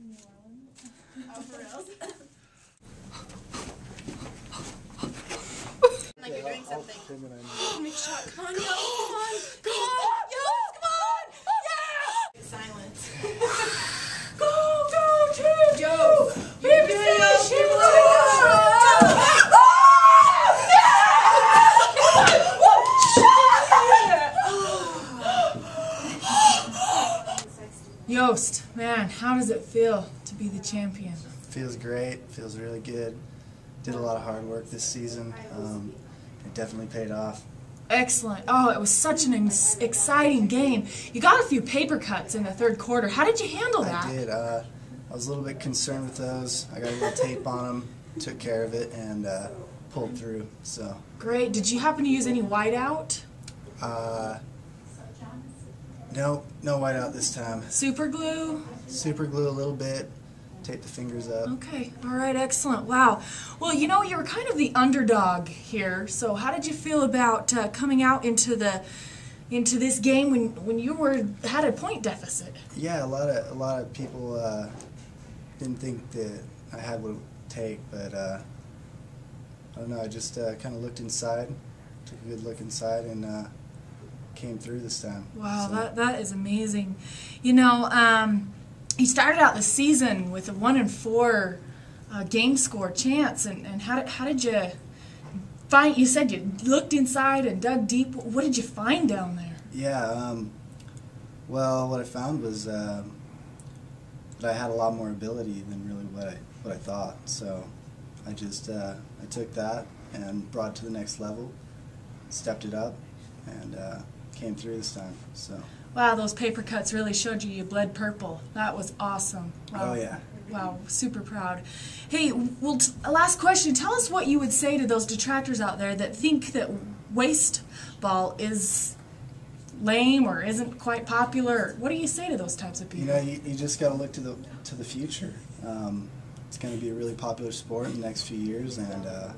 New Orleans. Oh, for reals? like you're doing something. Make shot. Come on, yo. Come on. Come on. Yo, come on. Yeah. Silence. go, go, Drew. Yo. You're doing it. Yost, man, how does it feel to be the champion? Feels great. Feels really good. Did a lot of hard work this season. Um, it definitely paid off. Excellent. Oh, it was such an ex- exciting game. You got a few paper cuts in the third quarter. How did you handle that? I did. Uh, I was a little bit concerned with those. I got a little tape on them, took care of it, and uh, pulled through. So, Great. Did you happen to use any whiteout? uh, no, no whiteout this time. Super glue? Super glue a little bit. Tape the fingers up. Okay. All right. Excellent. Wow. Well, you know, you were kind of the underdog here. So, how did you feel about uh, coming out into the into this game when when you were had a point deficit? Yeah, a lot of a lot of people uh, didn't think that I had what it would take, but uh, I don't know. I just uh, kind of looked inside, took a good look inside, and uh, came through this time. Wow, So, that that is amazing. You know, um, you started out the season with a one in four uh, game score chance, and, and how did how did you find? You said you looked inside and dug deep. What did you find down there? yeah. Um, well, what I found was um, that I had a lot more ability than really what I what I thought. So I just uh, I took that and brought it to the next level, stepped it up, and uh, came through this time. So. Wow, those paper cuts really showed you you bled purple. That was awesome. Wow. Oh yeah. Wow, super proud. Hey, well, t- last question. Tell us what you would say to those detractors out there that think that waste ball is lame or isn't quite popular. What do you say to those types of people? You know, you, you just got to look to the to the future. Um, it's going to be a really popular sport in the next few years, and uh,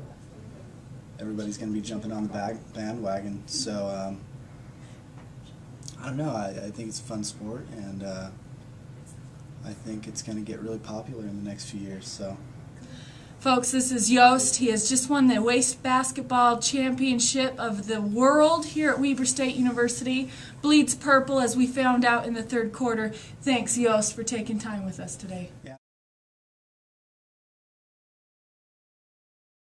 everybody's going to be jumping on the bag, bandwagon. So um, I don't know. I, I think it's a fun sport, and uh, I think it's going to get really popular in the next few years. So Folks, this is Yost. He has just won the waste basketball championship of the world here at Weber State University. Bleeds purple, as we found out in the third quarter. Thanks, Yost, for taking time with us today.